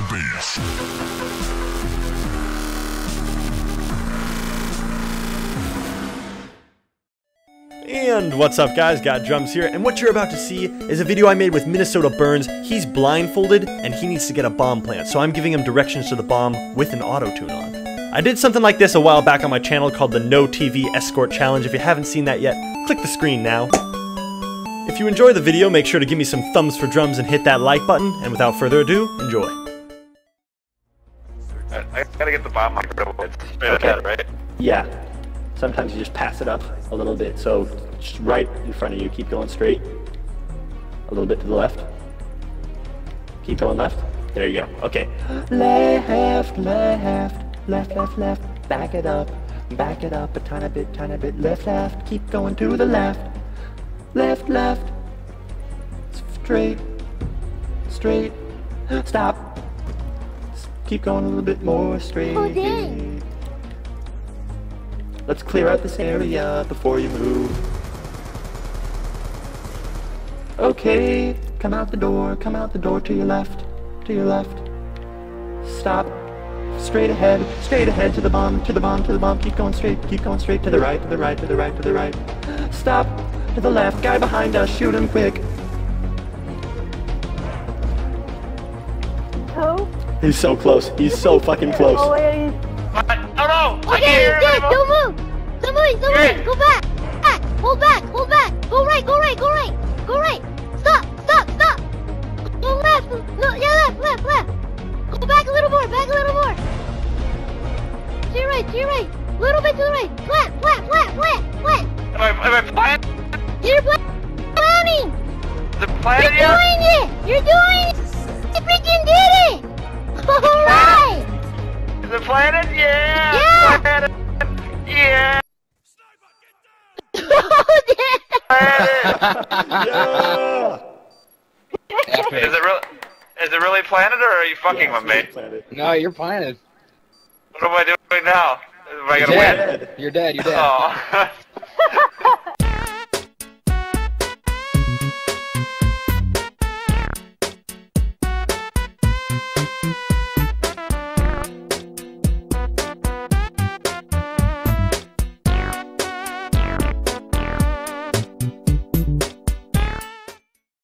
the bass. And what's up guys, Got Drums here, and what you're about to see is a video I made with Minnesota Burns. He's blindfolded, and he needs to get a bomb plant, so I'm giving him directions to the bomb with an auto-tune on. I did something like this a while back on my channel called the No TV Escort Challenge. If you haven't seen that yet, click the screen now. If you enjoy the video, make sure to give me some thumbs for drums and hit that like button, and without further ado, enjoy. I, gotta get the bomb Okay. right? Yeah. Sometimes you just pass it up a little bit. So just right in front of you, keep going straight. A little bit to the left. Keep going left. There you go. Okay. Left, left, left, left, left. Back it up. Back it up a tiny bit, tiny bit. Left, left. Keep going to the left. Left, left. Straight. Straight. Stop. Keep going a little bit more straight. Oh, dang. Let's clear out this area before you move. Okay, come out the door, come out the door to your left, to your left. Stop. Straight ahead, straight ahead to the bomb, to the bomb, to the bomb. Keep going straight, keep going straight to the right, to the right, to the right, to the right. Stop. To the left, guy behind us, shoot him quick. Oh, He's so close, he's so fucking oh, close. wait, What? Oh no! I Okay, can't hear he's Don't move. Don't move. Don't move. Go back. Back. Hold back. Hold back. Go right. Go right. Go right. Go right. Stop. Stop. Stop. Go left. No. Yeah. Left. Left. Left. Go back a little more. Back a little more. To your right. To your right. Little bit to the right. Flat. Flat. Flat. Flat. Flat. Am I, am I playing? You're pla- planning. Is it You're yet? doing it. You're doing it. You freaking did it. All right. Is it planted? Yeah! Yeah. Planted. Yeah! Oh, damn. Planted. Yeah! Is it really? Is it really planted or are you fucking with me? Planet. No, you're planted. What am I doing now? Am I You're gonna win? dead. You're dead. You're dead. Oh.